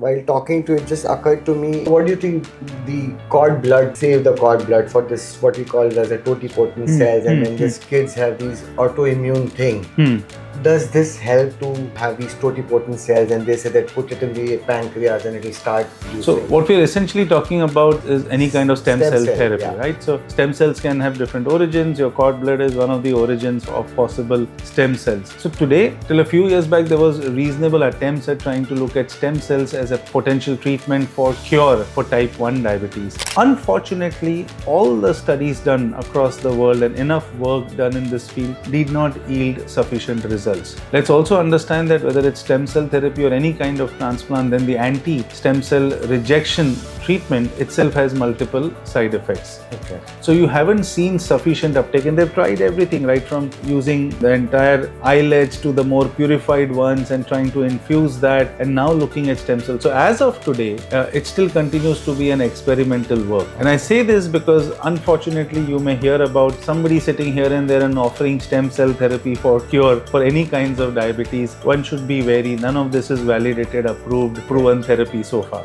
while talking to it, just occurred to me. What do you think the cord blood save the cord blood for this what we call as a totipotent Hmm, cells, and hmm, when these kids have these autoimmune thing? Hmm. Does this help to have these totipotent cells? And they say that put it in the pancreas and it will start. So what we're essentially talking about is any kind of stem, Stem cell, cell, therapy, yeah. right? So stem cells can have different origins. Your cord blood is one of the origins of possible stem cells. So today, till a few years back, there was reasonable attempts at trying to look at stem cells as a potential treatment for cure for type 1 diabetes. Unfortunately, all the studies done across the world and enough work done in this field did not yield sufficient results. Let's also understand that whether it's stem cell therapy or any kind of transplant, then the anti stem cell rejection treatment itself has multiple side effects. Okay. So you haven't seen sufficient uptake, and they've tried everything right from using the entire islets to the more purified ones and trying to infuse that, and now looking at stem cells. So as of today, uh, it still continues to be an experimental work. And I say this because unfortunately, you may hear about somebody sitting here and there and offering stem cell therapy for cure for any kinds of diabetes. One should be wary. None of this is validated, approved, proven therapy so far.